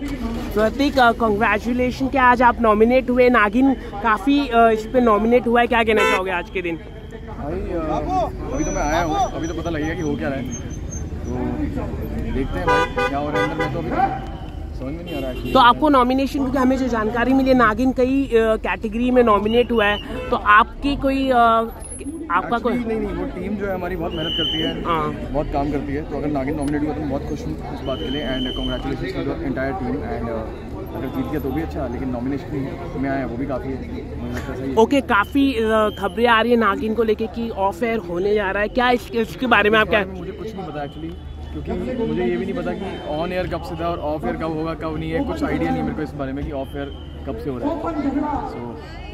प्रतीक congratulation क्या आज आप नॉमिनेट हुए? नागिन काफ़ी इस पे नॉमिनेट हुआ है। क्या कहना चाहोगे आज के दिन? भाई अभी तो मैं आया हूँ। अभी तो पता लगेगा कि हो क्या रहा है। तो देखते हैं भाई क्या हो रहा है। अंदर में तो अभी समझ में नहीं आ रहा है। तो आपको नॉमिनेशन क्योंकि हमें जो जानकारी मिली नागिन कई कैटेगरी में नॉमिनेट हुआ है। तो आपकी कोई आपका कोई नहीं नहीं वो टीम जो है हमारी बहुत मेहनत करती है हाँ। बहुत काम करती है। तो अगर नागिन नॉमिनेट हुआ तो बहुत खुश हूँ इस बात के लिए and congratulation to entire team and अगर जीत गया तो भी अच्छा लेकिन नॉमिनेशन में आया वो भी काफ़ी है। ओके काफ़ी खबरें आ रही है नागिन को लेके कि ऑफ़ एयर होने जा रहा है। क्या इस, इसके बारे में आप क्या मुझे कुछ नहीं पता एक्चुअली क्योंकि मुझे ये भी नहीं पता कि ऑन एयर कब से था और ऑफ़ एयर कब होगा कब नहीं है। कुछ आइडिया नहीं मेरे को इस बारे में कि ऑफ़ एयर कब से हो रहा है। सो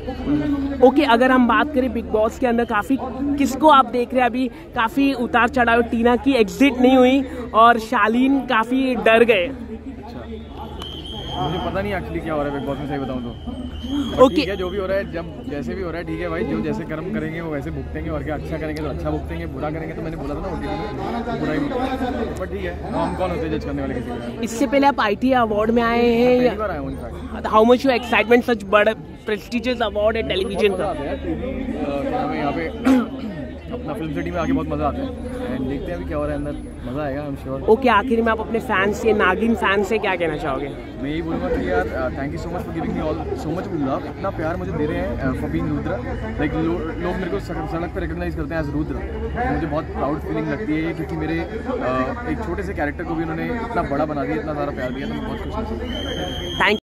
ओके okay, अगर हम बात करें बिग बॉस के अंदर काफ़ी किसको आप देख रहे हैं? अभी काफ़ी उतार चढ़ाव टीना की एग्जिट नहीं हुई और शालीन काफ़ी डर गए। मुझे पता नहीं एक्चुअली क्या हो रहा है बिग बॉस में सही बताऊँ तो। Okay okay. जो भी हो रहा है जब जैसे भी हो रहा है ठीक है भाई जो जैसे कर्म करेंगे वो वैसे भुगतेंगे और क्या अच्छा करेंगे तो अच्छा भुगतेंगे बुरा करेंगे तो मैंने बोला था ना ओटीटी में बुरा ही बट ठीक है हम कौन होते जज करने वाले किसी का इससे पहले आप आईटी अवार्ड में आए हैं हूँ हाउ मच यू एक्साइटमेंट सच बड़ा प्रेस्टिजियस अवार्ड है टेलीविज़न का? यहाँ पे अपना फ़िल्म सिटी में आके बहुत मज़ा आता है। एंड देखते हैं अभी क्या हो रहा है अंदर। मज़ा आएगा आई एम श्योर ओके आखिर में आप अपने फैंस से नागिन फ़ैन से क्या कहना चाहोगे? मैं यही बोलूँगा कि यार thank you so much for giving me all so much love इतना प्यार मुझे दे रहे हैं फॉर बीइंग रुद्र लाइक लोग मेरे को सड़क पर रिकॉग्नाइज करते हैं एज रुद्र मुझे बहुत प्राउड फीलिंग लगती है क्योंकि मेरे uh, एक छोटे से कैरेक्टर को भी उन्होंने इतना बड़ा बना दिया इतना ज़्यादा प्यार दिया तो मैं बहुत खुश हूँ। थैंक